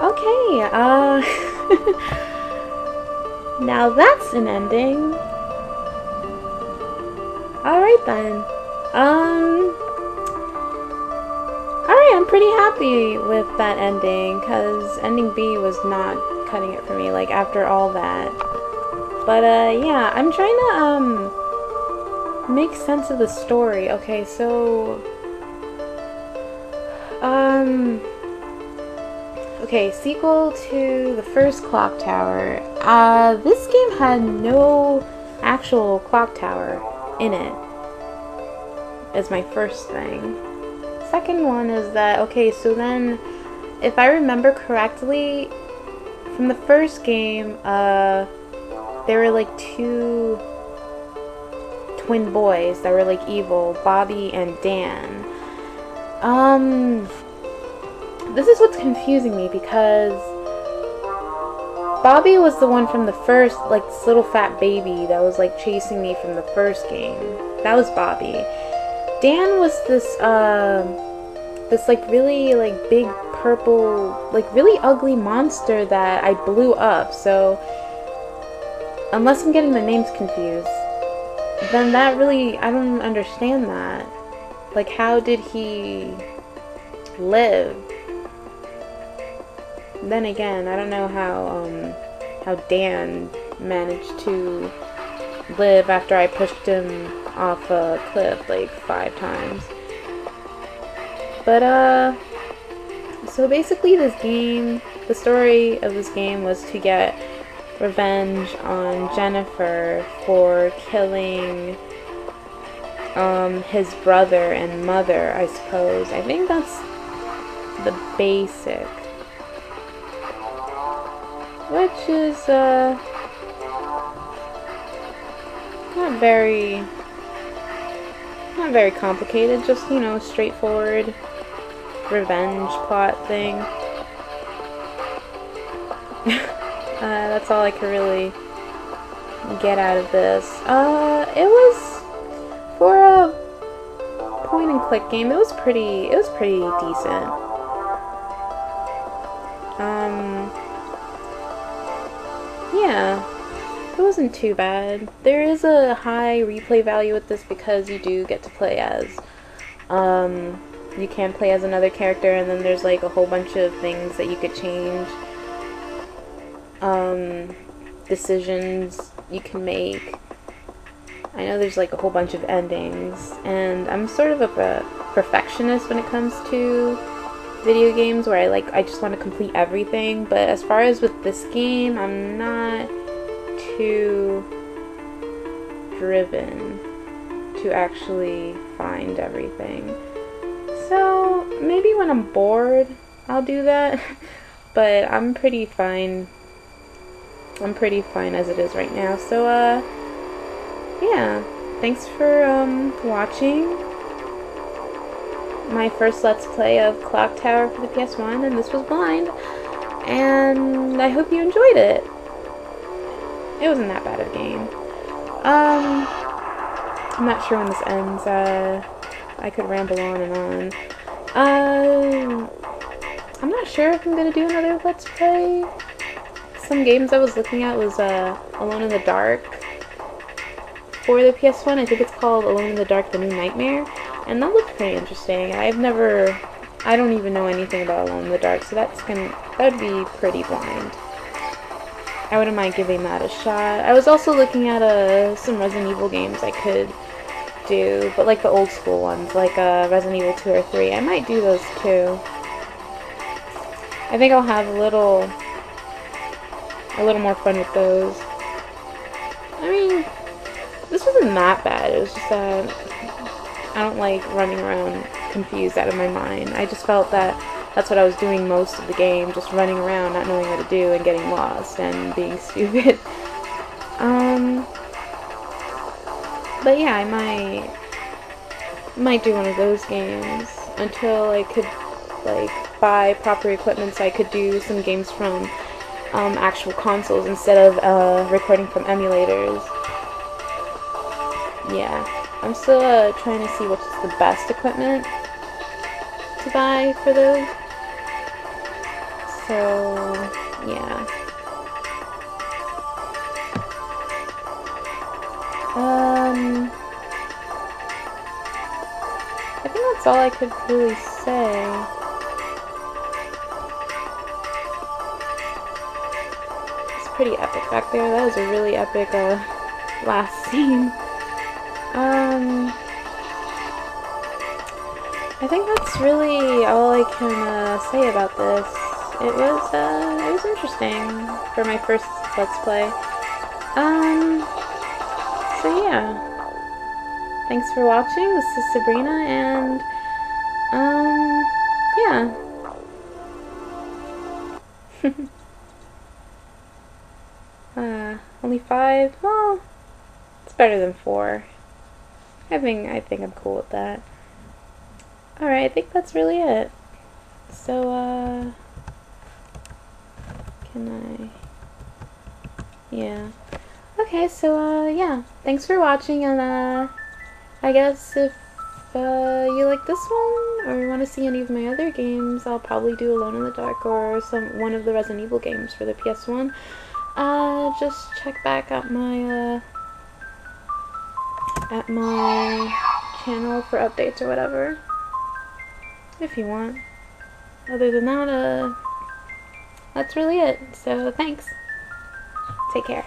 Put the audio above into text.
Okay, uh... now that's an ending. Alright then. Um... Alright, I'm pretty happy with that ending, because ending B was not cutting it for me, like, after all that. But, uh, yeah, I'm trying to, um, make sense of the story. Okay, so... Um... Okay, sequel to the first clock tower. Uh, this game had no actual clock tower in it. Is my first thing. Second one is that, okay, so then, if I remember correctly, from the first game, uh, there were like two twin boys that were like evil, Bobby and Dan. Um, this is what's confusing me because Bobby was the one from the first, like this little fat baby that was like chasing me from the first game. That was Bobby. Dan was this, uh, this like really like big purple, like really ugly monster that I blew up. So, unless I'm getting the names confused, then that really, I don't understand that. Like, how did he live? Then again, I don't know how, um, how Dan managed to live after I pushed him off a cliff like five times. But, uh, so basically this game, the story of this game was to get revenge on Jennifer for killing um, his brother and mother, I suppose. I think that's the basic. Which is, uh, not very, not very complicated, just, you know, straightforward revenge plot thing. uh, that's all I could really get out of this. Uh, it was, for a point and click game, it was pretty, it was pretty decent. Um, yeah, it wasn't too bad. There is a high replay value with this because you do get to play as, um, you can play as another character and then there's like a whole bunch of things that you could change. Um, decisions you can make. I know there's like a whole bunch of endings and I'm sort of a perfectionist when it comes to video games where I like I just want to complete everything, but as far as with this game, I'm not too driven to actually find everything. So, maybe when I'm bored, I'll do that, but I'm pretty fine. I'm pretty fine as it is right now. So, uh, yeah. Thanks for, um, watching my first Let's Play of Clock Tower for the PS1, and this was Blind. And I hope you enjoyed it. It wasn't that bad of a game. Um, I'm not sure when this ends. Uh, I could ramble on and on. Uh, I'm not sure if I'm gonna do another Let's Play. Some games I was looking at was uh, Alone in the Dark for the PS1. I think it's called Alone in the Dark: The New Nightmare. And that looks pretty interesting. I've never, I don't even know anything about Alone in the Dark, so that's gonna, that would be pretty blind. I wouldn't mind giving that a shot. I was also looking at uh, some Resident Evil games I could do, but like the old school ones, like uh, Resident Evil 2 or 3. I might do those too. I think I'll have a little, a little more fun with those. I mean, this wasn't that bad. It was just that I don't like running around confused out of my mind. I just felt that that's what I was doing most of the game, just running around, not knowing what to do, and getting lost, and being stupid. um, but yeah, I might, might do one of those games until I could, like, buy proper equipment so I could do some games from um, actual consoles instead of uh, recording from emulators. Yeah. I'm still uh, trying to see what's the best equipment to buy for those. So, yeah. Um, I think that's all I could really say. It's pretty epic back there. That was a really epic uh, last scene. Um, I think that's really all I can uh, say about this. It was uh, it was interesting for my first Let's Play. Um, so yeah. Thanks for watching. This is Sabrina, and um, yeah. uh, only five. Well, it's better than four. I think I think I'm cool with that. Alright, I think that's really it. So, uh... Can I... Yeah. Okay, so, uh, yeah. Thanks for watching, and, uh... I guess if, uh, you like this one, or want to see any of my other games, I'll probably do Alone in the Dark, or some one of the Resident Evil games for the PS1. Uh, just check back at my, uh... At my channel for updates or whatever if you want. Other than that, uh, that's really it. So thanks. Take care.